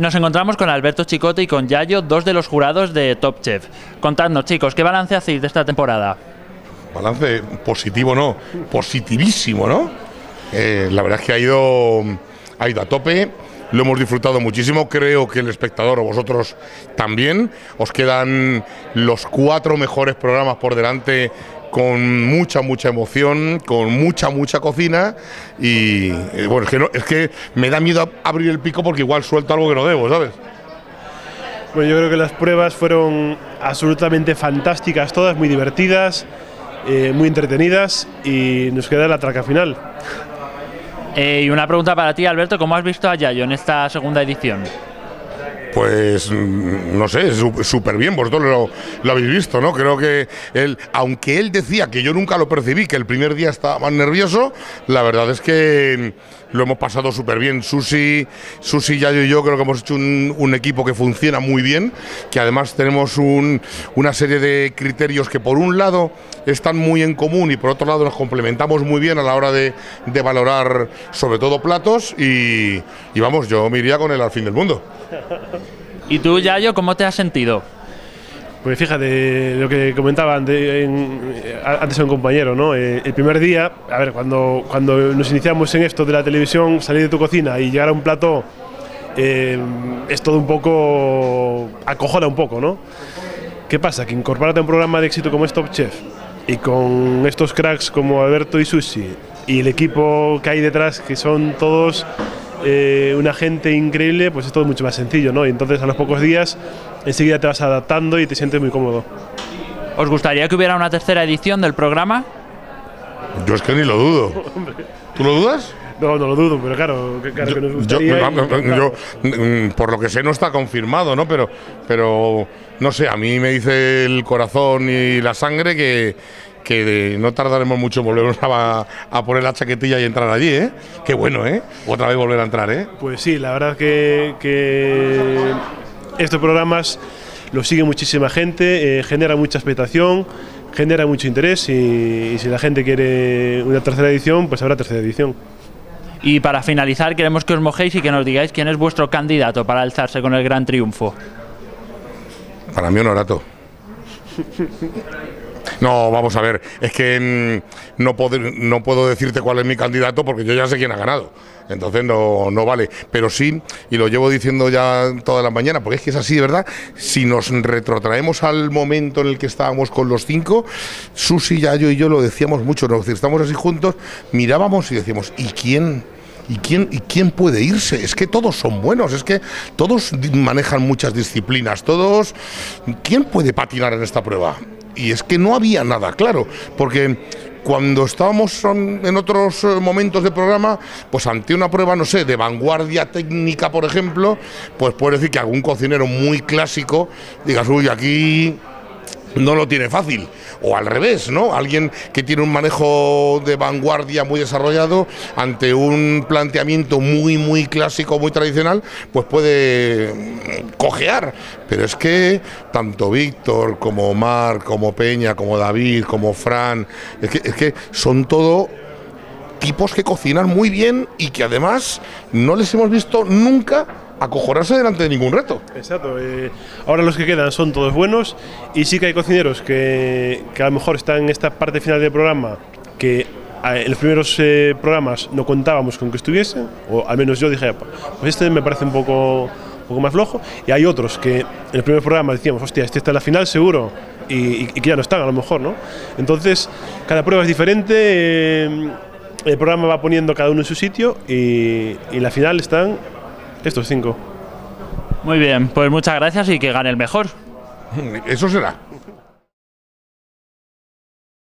Nos encontramos con Alberto Chicote y con Yayo, dos de los jurados de Top Chef. Contadnos, chicos, ¿qué balance hacéis de esta temporada? Balance positivo, no, positivísimo, ¿no? Eh, la verdad es que ha ido, ha ido a tope, lo hemos disfrutado muchísimo, creo que el espectador o vosotros también. Os quedan los cuatro mejores programas por delante con mucha, mucha emoción, con mucha, mucha cocina y eh, bueno, es que, no, es que me da miedo abrir el pico porque igual suelto algo que no debo, ¿sabes? Bueno, yo creo que las pruebas fueron absolutamente fantásticas, todas muy divertidas, eh, muy entretenidas y nos queda la traca final. Eh, y una pregunta para ti, Alberto, ¿cómo has visto a Yayo en esta segunda edición? Pues mm, no sé, súper bien, vosotros lo, lo, habéis visto, ¿no? Creo que él, aunque él decía que yo nunca lo percibí, que el primer día estaba más nervioso, la verdad es que lo hemos pasado súper bien. Susi, Susi, Yayo y yo creo que hemos hecho un, equipo que funciona muy bien, que además tenemos un, una serie de criterios que por un lado están muy en común y por otro lado nos complementamos muy bien a la hora de, de valorar sobre todo platos y, y vamos, yo me iría con él al fin del mundo. ¿Y tú, Yayo, cómo te has sentido? Pues fíjate lo que comentaba antes, en, un compañero, ¿no? Eh, el primer día, a ver, cuando, cuando nos iniciamos en esto de la televisión, salir de tu cocina y llegar a un plato, eh, es todo un poco. acojona un poco, ¿no? ¿Qué pasa? Que incorporarte a un programa de éxito como es Top Chef y con estos cracks como Alberto y Sushi y el equipo que hay detrás, que son todos eh, una gente increíble, pues es todo mucho más sencillo, ¿no? Y entonces a los pocos días enseguida te vas adaptando y te sientes muy cómodo. ¿Os gustaría que hubiera una tercera edición del programa? Yo es que ni lo dudo. ¿Tú lo dudas? No, no lo dudo, pero claro, claro yo, que nos gustaría. Yo, yo, por lo que sé no está confirmado, ¿no? Pero, pero no sé, a mí me dice el corazón y la sangre que, que no tardaremos mucho en volver a, a, poner la chaquetilla y entrar allí, ¿eh? Qué bueno, ¿eh? Otra vez volver a entrar, ¿eh? Pues sí, la verdad que, que estos programas los sigue muchísima gente, eh, genera mucha expectación, genera mucho interés y, y, si la gente quiere una tercera edición, pues habrá tercera edición. Y para finalizar, queremos que os mojéis y que nos digáis quién es vuestro candidato para alzarse con el gran triunfo. Para mí, Honorato. No, vamos a ver, es que mmm, no, puedo, no puedo decirte cuál es mi candidato porque yo ya sé quién ha ganado. Entonces no, no vale. Pero sí, y lo llevo diciendo ya toda la mañana, porque es que es así de verdad, si nos retrotraemos al momento en el que estábamos con los cinco, Susi, Yayo y yo lo decíamos mucho, nos estamos así juntos, mirábamos y decíamos, ¿y quién? ¿Y quién, ¿Y quién puede irse? Es que todos son buenos, es que todos manejan muchas disciplinas, todos... ¿Quién puede patinar en esta prueba? Y es que no había nada claro, porque cuando estábamos en otros momentos de programa, pues ante una prueba, no sé, de vanguardia técnica, por ejemplo, pues puede decir que algún cocinero muy clásico digas, uy, aquí no lo tiene fácil. O al revés, ¿no? Alguien que tiene un manejo de vanguardia muy desarrollado ante un planteamiento muy, muy clásico, muy tradicional, pues puede cojear. Pero es que tanto Víctor como Omar, como Peña, como David, como Fran, es que, es que son todo tipos que cocinan muy bien y que además no les hemos visto nunca acojonarse delante de ningún reto. Exacto. Eh, ahora los que quedan son todos buenos y sí que hay cocineros que, que a lo mejor están en esta parte final del programa que en los primeros eh, programas no contábamos con que estuviesen, o al menos yo dije, pues este me parece un poco, un poco más flojo, y hay otros que en el primer programa decíamos, hostia, este está en la final seguro, y, y, y que ya no están a lo mejor, ¿no? Entonces, cada prueba es diferente, eh, el programa va poniendo cada uno en su sitio, y, y en la final están estos cinco. Muy bien, pues muchas gracias y que gane el mejor. Eso será.